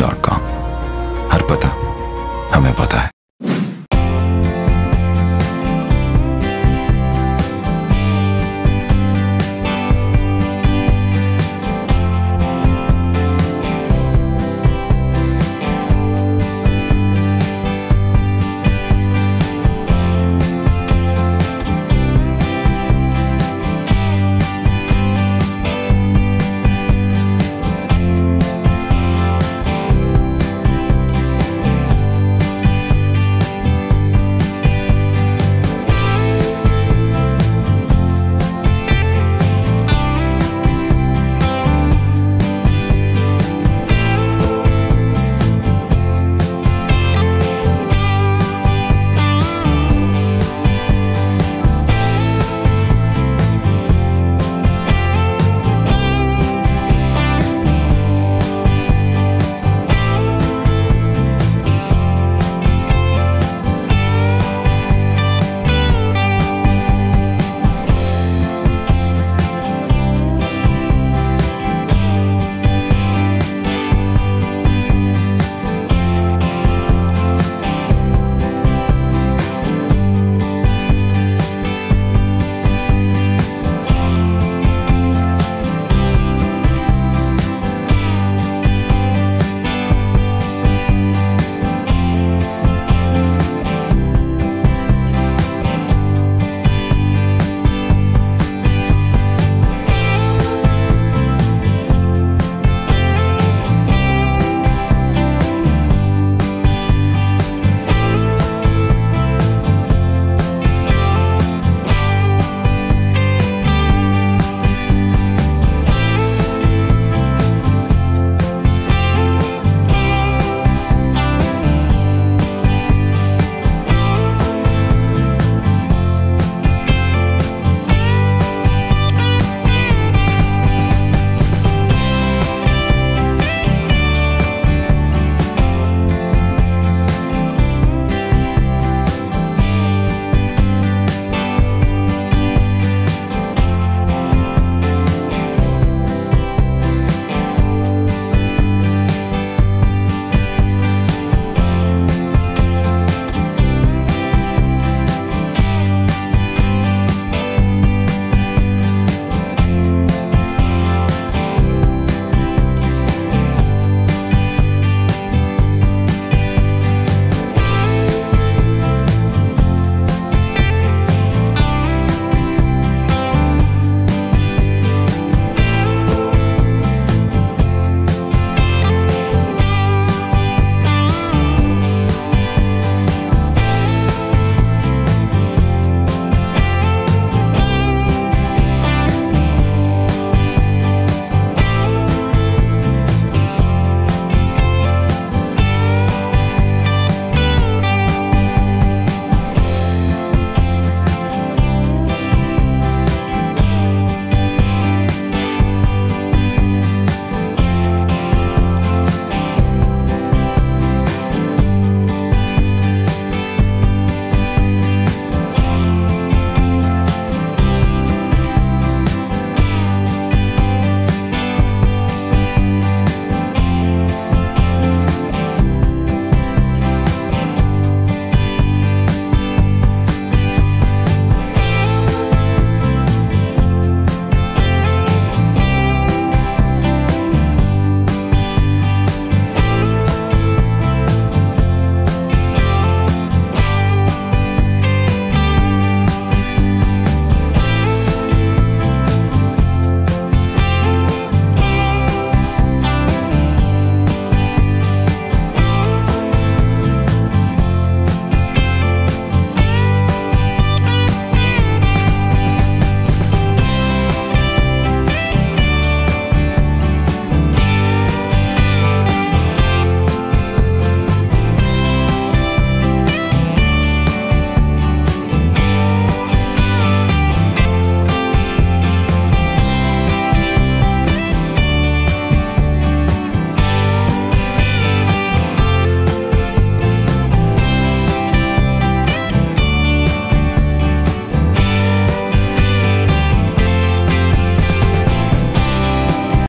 gmail.com.